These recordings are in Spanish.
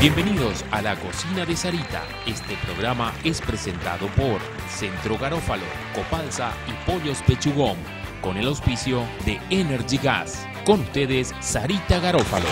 Bienvenidos a la cocina de Sarita. Este programa es presentado por Centro Garófalo, Copalsa y Pollos Pechugón, con el auspicio de Energy Gas. Con ustedes, Sarita Garófalo.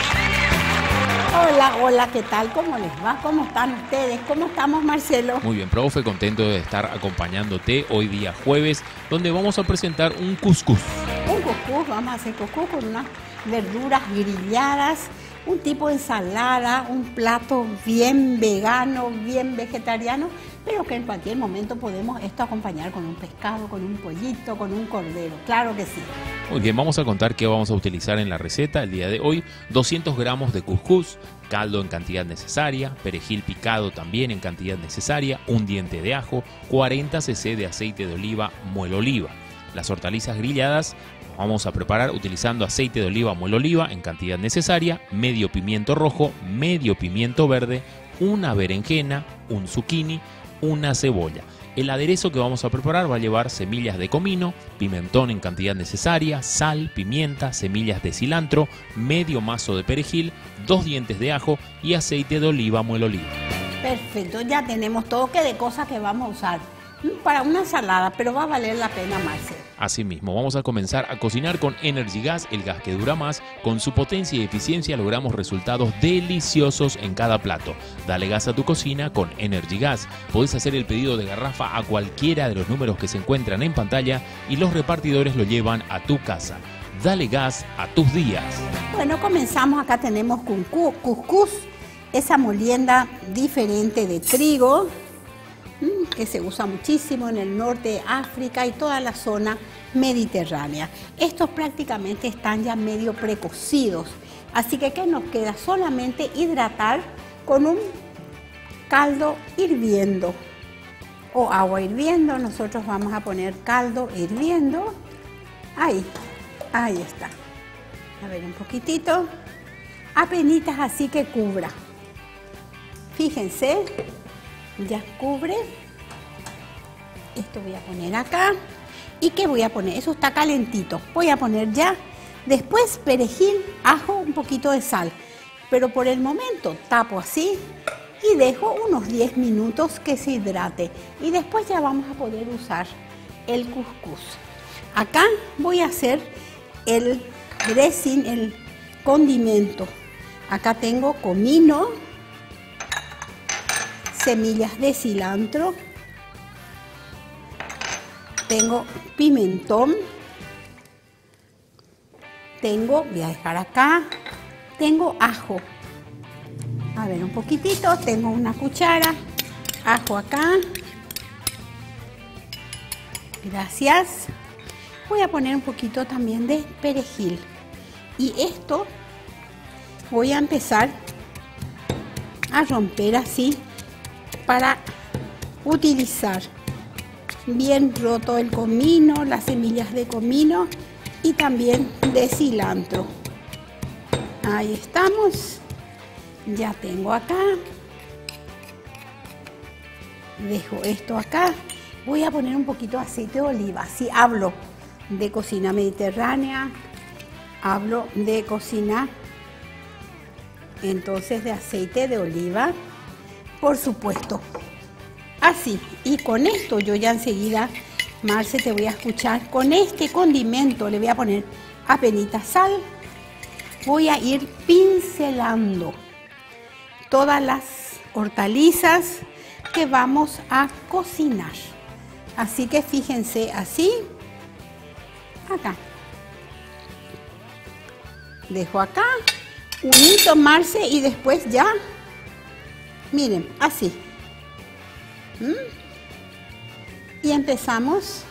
Hola, hola, ¿qué tal? ¿Cómo les va? ¿Cómo están ustedes? ¿Cómo estamos, Marcelo? Muy bien, profe, contento de estar acompañándote hoy día jueves, donde vamos a presentar un cuscús. Un cuscús, vamos a hacer cuscús con unas verduras grilladas un tipo de ensalada, un plato bien vegano, bien vegetariano, pero que en cualquier momento podemos esto acompañar con un pescado, con un pollito, con un cordero, claro que sí. Muy bien, vamos a contar qué vamos a utilizar en la receta el día de hoy. 200 gramos de cuscús, caldo en cantidad necesaria, perejil picado también en cantidad necesaria, un diente de ajo, 40 cc de aceite de oliva, muelo oliva. Las hortalizas grilladas vamos a preparar utilizando aceite de oliva o oliva en cantidad necesaria, medio pimiento rojo, medio pimiento verde, una berenjena, un zucchini, una cebolla. El aderezo que vamos a preparar va a llevar semillas de comino, pimentón en cantidad necesaria, sal, pimienta, semillas de cilantro, medio mazo de perejil, dos dientes de ajo y aceite de oliva o oliva. Perfecto, ya tenemos todo que de cosas que vamos a usar para una ensalada, pero va a valer la pena, Marcel. Asimismo, vamos a comenzar a cocinar con Energy Gas, el gas que dura más. Con su potencia y eficiencia logramos resultados deliciosos en cada plato. Dale gas a tu cocina con Energy Gas. Podés hacer el pedido de garrafa a cualquiera de los números que se encuentran en pantalla y los repartidores lo llevan a tu casa. Dale gas a tus días. Bueno, comenzamos. Acá tenemos cuscús, esa molienda diferente de trigo que se usa muchísimo en el norte de África y toda la zona mediterránea. Estos prácticamente están ya medio precocidos, así que ¿qué nos queda? Solamente hidratar con un caldo hirviendo o agua hirviendo. Nosotros vamos a poner caldo hirviendo. Ahí, ahí está. A ver, un poquitito. Apenitas así que cubra. Fíjense, ya cubre. Esto voy a poner acá. ¿Y qué voy a poner? Eso está calentito. Voy a poner ya después perejil, ajo, un poquito de sal. Pero por el momento tapo así y dejo unos 10 minutos que se hidrate. Y después ya vamos a poder usar el cuscús. Acá voy a hacer el dressing, el condimento. Acá tengo comino, semillas de cilantro, tengo pimentón, tengo, voy a dejar acá, tengo ajo. A ver, un poquitito, tengo una cuchara, ajo acá. Gracias. Voy a poner un poquito también de perejil. Y esto voy a empezar a romper así para utilizar bien roto el comino, las semillas de comino y también de cilantro. Ahí estamos. Ya tengo acá. Dejo esto acá. Voy a poner un poquito de aceite de oliva. Si hablo de cocina mediterránea, hablo de cocina entonces de aceite de oliva por supuesto. Así, y con esto yo ya enseguida, Marce, te voy a escuchar. Con este condimento le voy a poner apenita sal. Voy a ir pincelando todas las hortalizas que vamos a cocinar. Así que fíjense así, acá. Dejo acá, unito Marce y después ya Miren, así. ¿Mm? Y empezamos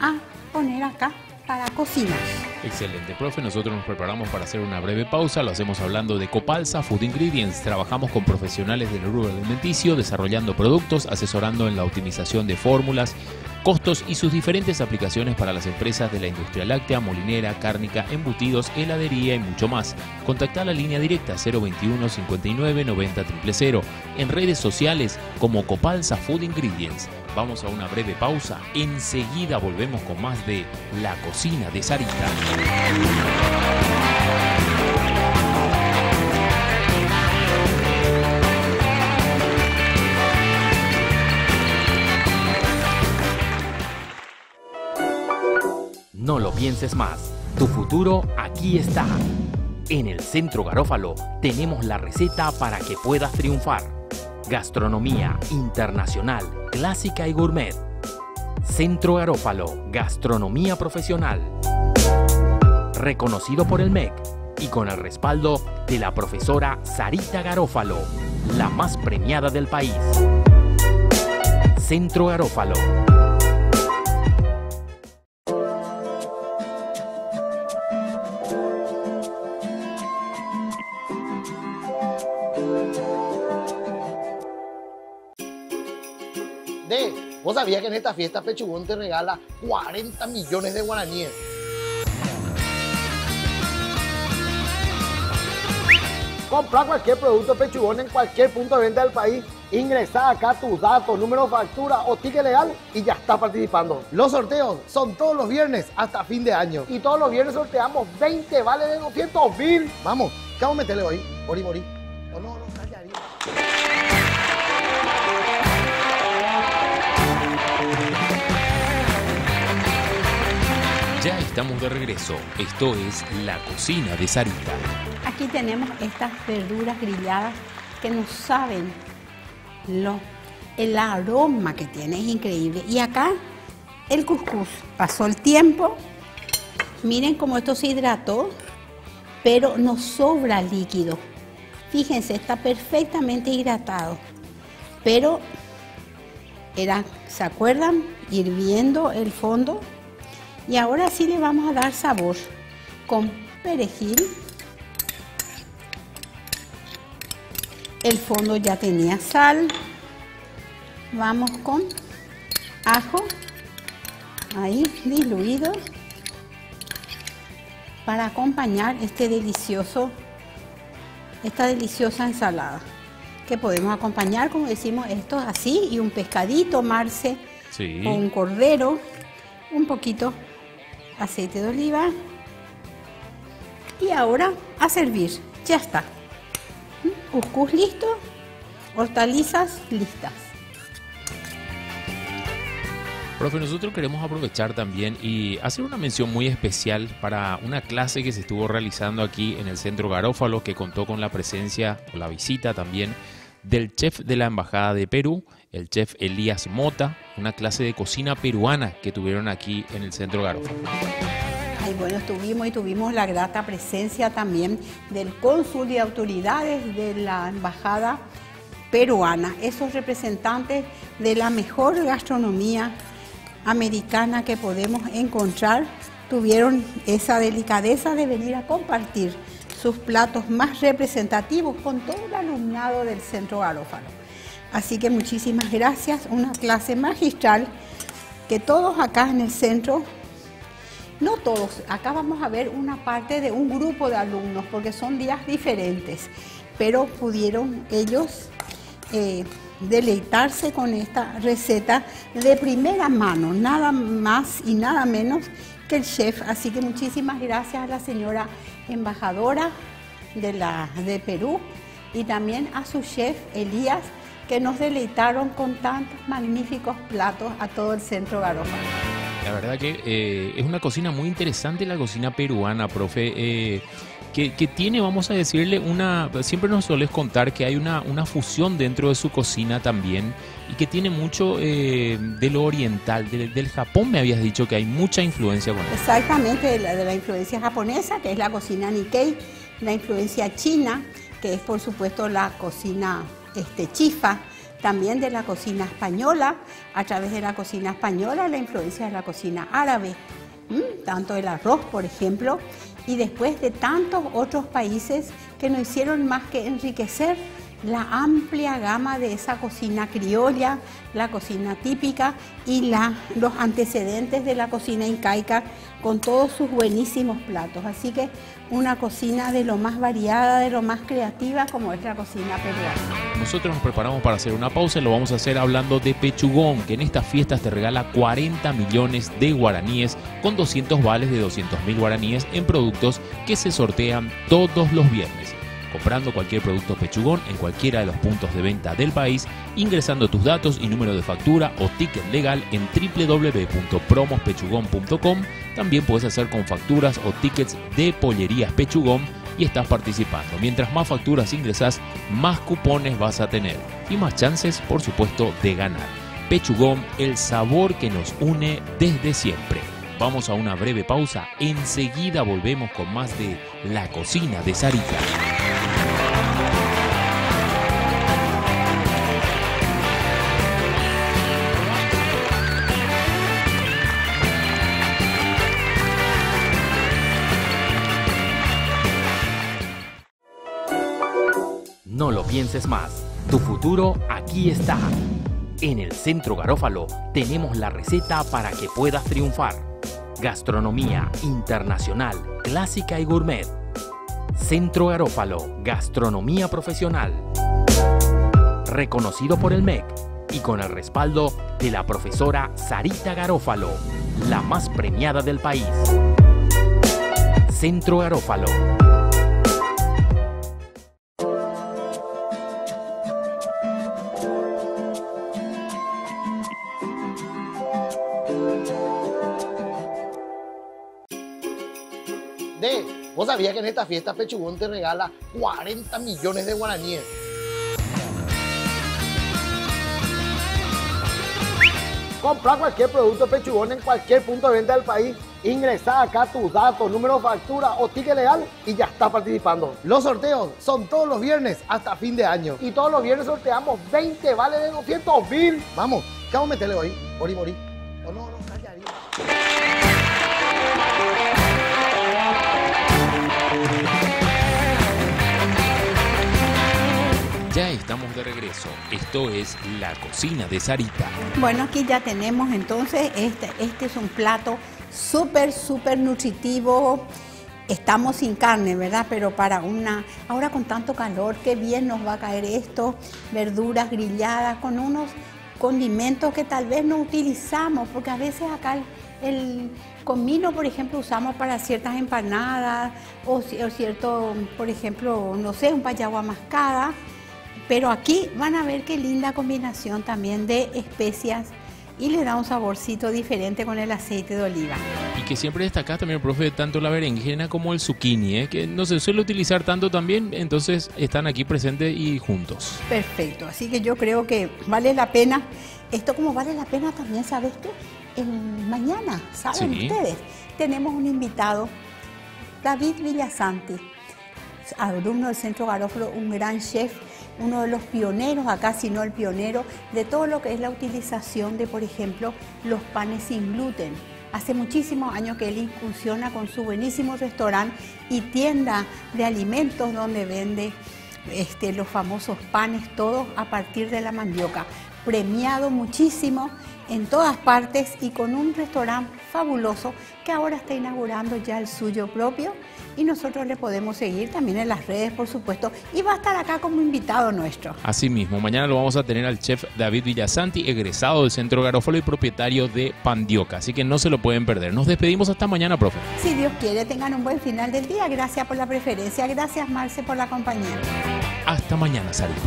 a poner acá para cocinar. Excelente, profe. Nosotros nos preparamos para hacer una breve pausa. Lo hacemos hablando de Copalsa Food Ingredients. Trabajamos con profesionales del rubro alimenticio, desarrollando productos, asesorando en la optimización de fórmulas costos y sus diferentes aplicaciones para las empresas de la industria láctea, molinera, cárnica, embutidos, heladería y mucho más. Contacta la línea directa 021 59 90 000 en redes sociales como Copalsa Food Ingredients. Vamos a una breve pausa. Enseguida volvemos con más de La Cocina de Sarita. Pienses más. Tu futuro aquí está. En el Centro Garófalo tenemos la receta para que puedas triunfar. Gastronomía internacional, clásica y gourmet. Centro Garófalo, gastronomía profesional. Reconocido por el MEC y con el respaldo de la profesora Sarita Garófalo, la más premiada del país. Centro Garófalo. Vos sabías que en esta fiesta Pechugón te regala 40 millones de guaraníes. Compra cualquier producto Pechugón en cualquier punto de venta del país. Ingresa acá tus datos, número de factura o ticket legal y ya está participando. Los sorteos son todos los viernes hasta fin de año. Y todos los viernes sorteamos 20 vales de 200 mil. Vamos, ¿qué vamos a meterle hoy? Mori, mori. Ya estamos de regreso. Esto es La Cocina de Sarita. Aquí tenemos estas verduras grilladas que no saben lo, el aroma que tiene, es increíble. Y acá el cuscús. Pasó el tiempo, miren cómo esto se hidrató, pero no sobra líquido. Fíjense, está perfectamente hidratado. Pero era, ¿se acuerdan? Hirviendo el fondo. Y ahora sí le vamos a dar sabor con perejil. El fondo ya tenía sal. Vamos con ajo, ahí diluido, para acompañar este delicioso, esta deliciosa ensalada. Que podemos acompañar, como decimos, esto así y un pescadito, marce, Sí. o un cordero, un poquito aceite de oliva. Y ahora a servir. Ya está. Cuscús listo, hortalizas listas. Profe, nosotros queremos aprovechar también y hacer una mención muy especial para una clase que se estuvo realizando aquí en el Centro Garófalo, que contó con la presencia o la visita también del chef de la Embajada de Perú, el chef Elías Mota, una clase de cocina peruana que tuvieron aquí en el Centro Garófalo. Y bueno, estuvimos y tuvimos la grata presencia también del cónsul y autoridades de la embajada peruana, esos representantes de la mejor gastronomía americana que podemos encontrar, tuvieron esa delicadeza de venir a compartir sus platos más representativos con todo el alumnado del Centro Garófalo. Así que muchísimas gracias, una clase magistral que todos acá en el centro no todos, acá vamos a ver una parte de un grupo de alumnos porque son días diferentes, pero pudieron ellos eh, deleitarse con esta receta de primera mano, nada más y nada menos que el chef. Así que muchísimas gracias a la señora embajadora de, la, de Perú y también a su chef Elías que nos deleitaron con tantos magníficos platos a todo el centro Garófalo. La verdad que eh, es una cocina muy interesante la cocina peruana, profe. eh, que, que tiene, vamos a decirle, una. Siempre nos sueles contar que hay una, una fusión dentro de su cocina también y que tiene mucho eh, de lo oriental, de- del Japón me habías dicho que hay mucha influencia con eso. Exactamente, de la, de la influencia japonesa, que es la cocina Nikkei, la influencia china, que es por supuesto la cocina este, chifa, también de la cocina española, a través de la cocina española, la influencia de la cocina árabe, ¿m? tanto el arroz, por ejemplo, y después de tantos otros países que no hicieron más que enriquecer la amplia gama de esa cocina criolla, la cocina típica y la- los antecedentes de la cocina incaica con todos sus buenísimos platos. Así que una cocina de lo más variada, de lo más creativa como es la cocina peruana. Nosotros nos preparamos para hacer una pausa y lo vamos a hacer hablando de Pechugón, que en estas fiestas te regala 40 millones de guaraníes con 200 vales de 200 mil guaraníes en productos que se sortean todos los viernes. Comprando cualquier producto Pechugón en cualquiera de los puntos de venta del país, ingresando tus datos y número de factura o ticket legal en www.promospechugón.com. También puedes hacer con facturas o tickets de pollerías Pechugón y estás participando. Mientras más facturas ingresas, más cupones vas a tener y más chances, por supuesto, de ganar. Pechugón, el sabor que nos une desde siempre. Vamos a una breve pausa, enseguida volvemos con más de La Cocina de Sarita. Pienses más. Tu futuro aquí está. En el Centro Garófalo tenemos la receta para que puedas triunfar. Gastronomía internacional, clásica y gourmet. Centro Garófalo, gastronomía profesional. Reconocido por el MEC y con el respaldo de la profesora Sarita Garófalo, la más premiada del país. Centro Garófalo. Vos sabías que en esta fiesta Pechugón te regala 40 millones de guaraníes. Compra cualquier producto Pechugón en cualquier punto de venta del país. Ingresa acá tus datos, número de factura o ticket legal y ya está participando. Los sorteos son todos los viernes hasta fin de año. Y todos los viernes sorteamos 20 vales de 200 mil. Vamos, ¿qué vamos a meterle hoy? Mori, mori. No, no, no, calle Ya estamos de regreso. Esto es La Cocina de Sarita. Bueno, aquí ya tenemos entonces, este, este es un plato súper, súper nutritivo. Estamos sin carne, ¿verdad? Pero para una, ahora con tanto calor, qué bien nos va a caer esto, verduras grilladas con unos condimentos que tal vez no utilizamos, porque a veces acá el, comino, por ejemplo, usamos para ciertas empanadas o, o cierto, por ejemplo, no sé, un payagua mascada. Pero aquí van a ver qué linda combinación también de especias y le da un saborcito diferente con el aceite de oliva. Y que siempre destacás también, profe, tanto la berenjena como el zucchini, ¿eh? que no se suele utilizar tanto también, entonces están aquí presentes y juntos. Perfecto, así que yo creo que vale la pena. Esto como vale la pena también, ¿sabes? El mañana, ¿saben Sí. ustedes? Tenemos un invitado, David Villasanti, alumno del Centro Garófalo, un gran chef, uno de los pioneros acá, si no el pionero, de todo lo que es la utilización de, por ejemplo, los panes sin gluten. Hace muchísimos años que él incursiona con su buenísimo restaurante y tienda de alimentos donde vende este, los famosos panes, todos a partir de la mandioca. Premiado muchísimo en todas partes y con un restaurante fabuloso que ahora está inaugurando ya el suyo propio y nosotros le podemos seguir también en las redes, por supuesto, y va a estar acá como invitado nuestro. Asimismo, mañana lo vamos a tener al chef David Villasanti, egresado del Centro Garófalo y propietario de Pandioca, así que no se lo pueden perder. Nos despedimos hasta mañana, profe. Si Dios quiere, tengan un buen final del día. Gracias por la preferencia. Gracias, Marce, por la compañía. Hasta mañana, Sarita.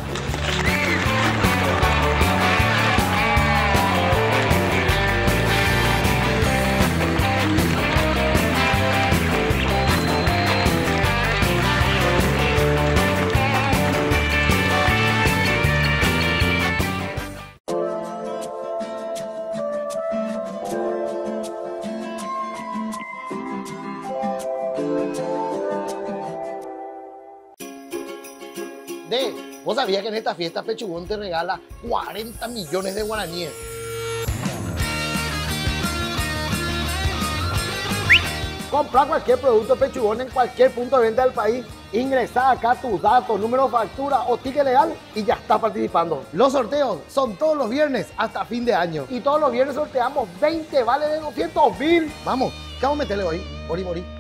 De, vos sabías que en esta fiesta Pechugón te regala 40 millones de guaraníes. Compra cualquier producto Pechugón en cualquier punto de venta del país. Ingresa acá tus datos, número de factura o ticket legal y ya está participando. Los sorteos son todos los viernes hasta fin de año. Y todos los viernes sorteamos 20 vales de 200 mil. Vamos, ¿qué vamos a meterle hoy? Mori, mori.